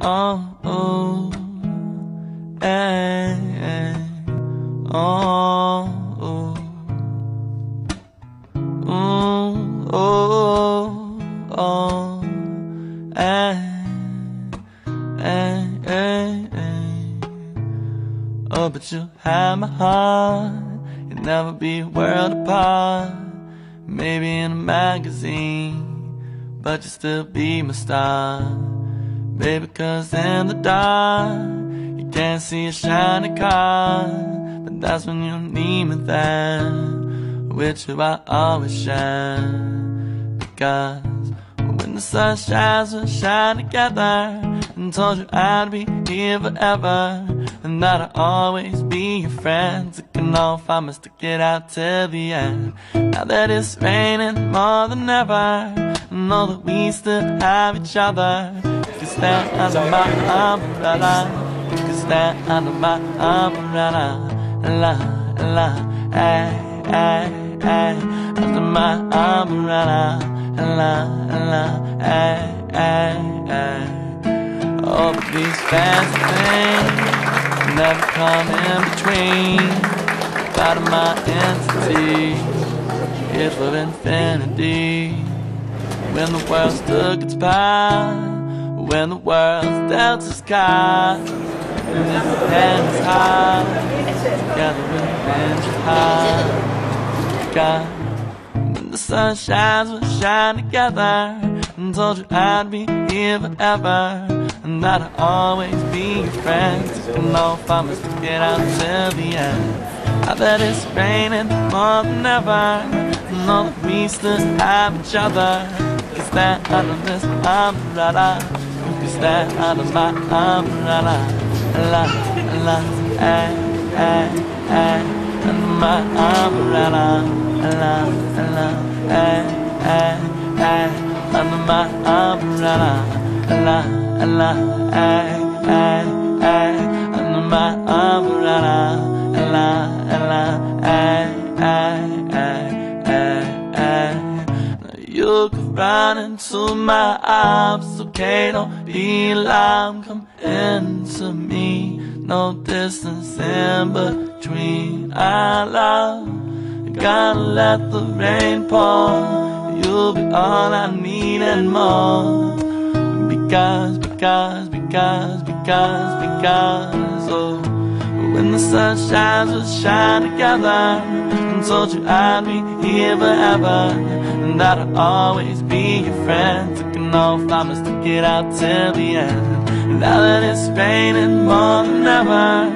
oh, oh, eh, eh, oh, oh, mm, oh, oh, eh, eh, eh, eh. Oh, but you have my heart. You'll never be a world apart. Maybe in a magazine, but you still be my star. Baby, cause in the dark, you can't see a shiny car. But that's when you need me there. With you, I always shine. Because when the sun shines, we'll shine together. And told you I'd be here forever. And that I'll always be your friend. Taking off, I must stick it out till the end. Now that it's raining more than ever. and Know that we still have each other. Stand under my umbrella. You can stand under my umbrella. La, la, hey, hey, hey. Under my umbrella. La, la, hey, hey, hey. All of these fancy things never come in between. Part of my entity is for infinity. When the world took its power, when the world dealt its cards, and is high, together with hands high. God, when the sun shines, we'll shine together. And told you I'd be here forever, and that I'll always be your friend. Taking off, I must get out till the end. I bet it's raining more than ever. Know that we still have each other. Can stand under this umbrella. Under my umbrella. La, la, eh, eh, eh. Umbrella. La, la, eh, eh, eh. Under my umbrella. La, la, eh, eh, eh. Under my umbrella. La, la, eh, eh, eh, eh, eh. You could run into my arms, okay? Don't be alarmed, come into me. No distance in between our love. Gotta let the rain pour. You'll be all I need and more. Because, because, because, because, because, oh. When the sun shines, we'll shine together. And told you I'd be here forever. And that I'll always be your friend. Taking off, I must get out till the end. Now that it's raining more than ever.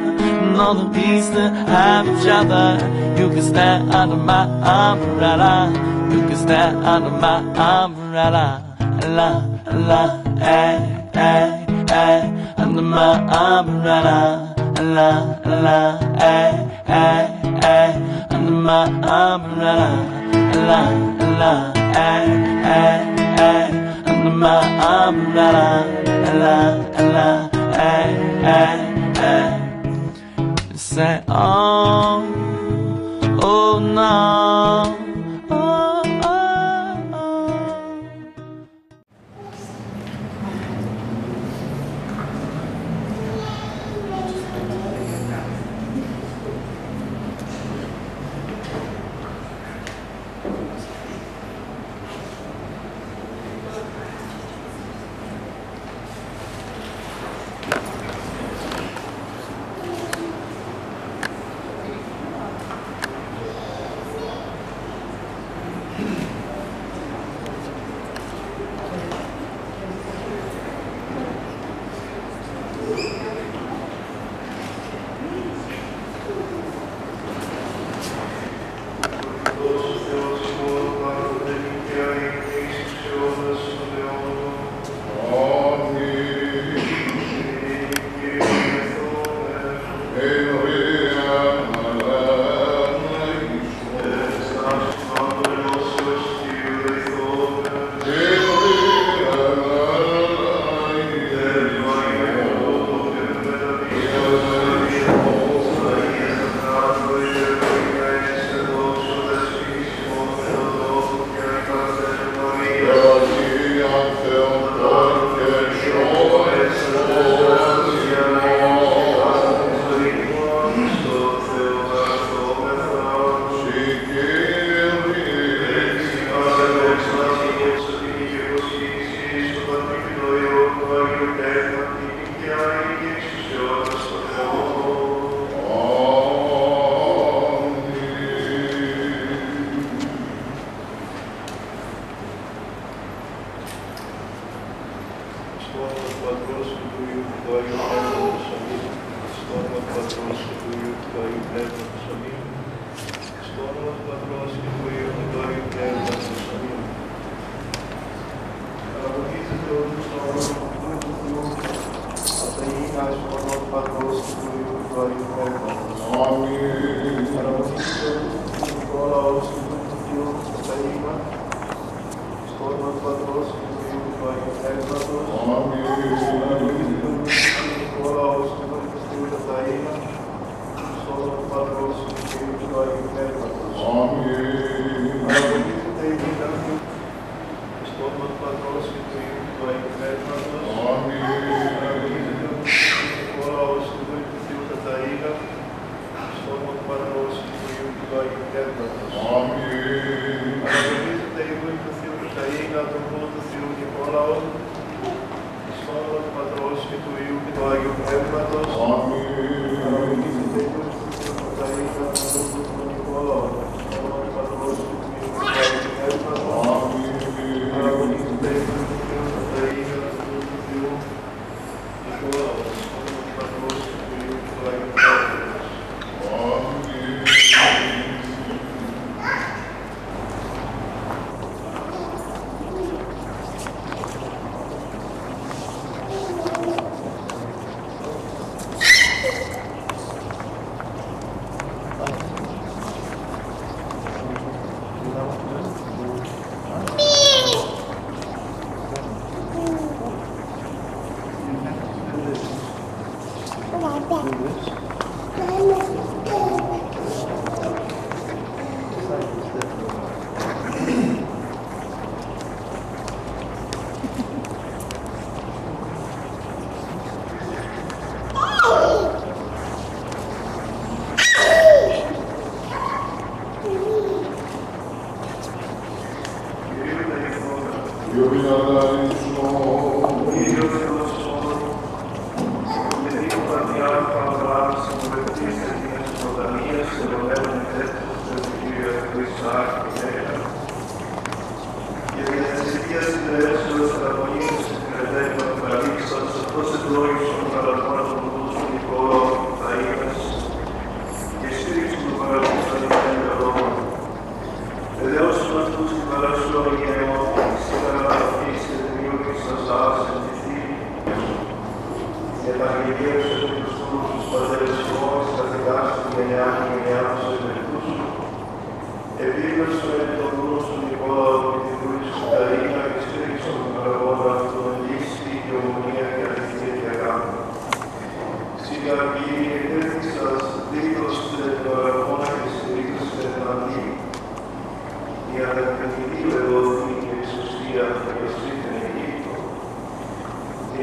Know that we still have each other. You can stand under my umbrella. You can stand under my umbrella. La, la, eh, eh, eh. Under my umbrella la la eh eh eh under my umbrella la la eh eh eh. Under my umbrella la la eh eh eh. Say oh και του Αγίου Πνεύματος. Αμήν. Στο όνομα του Πατρός και του Υιού και του Αγίου Πνεύματος. Αμήν. Παραγωγίζεται ο Θεός στο όνομα του Θεού. Από τα υγιεινά στο όνομα του Πατρός και του Υιού και του Αγίου Πνεύματος. Αμήν. Παραγωγίζεται ο Θεός λαός και του Θεού. Από τα υγιεινά στο όνομα του Πατρός και του Υιού και του Αγίου Πνεύματος. todos. Boa. Yo vine a dar en su nombre. Επαγγελία του Χριστού, τους πατέρες του όρου, τα δικά του και γενιά τους το λοιπόν, και τη δουλειά του Καρίνα και τον παραγόντα του λύση, οικονομία και αλήθεια και αγάπη. Συγγραφή, ετέθη σας, δίδωσε η παραγόντα και στήριξε τον αντί. Η του εδώ και η. Η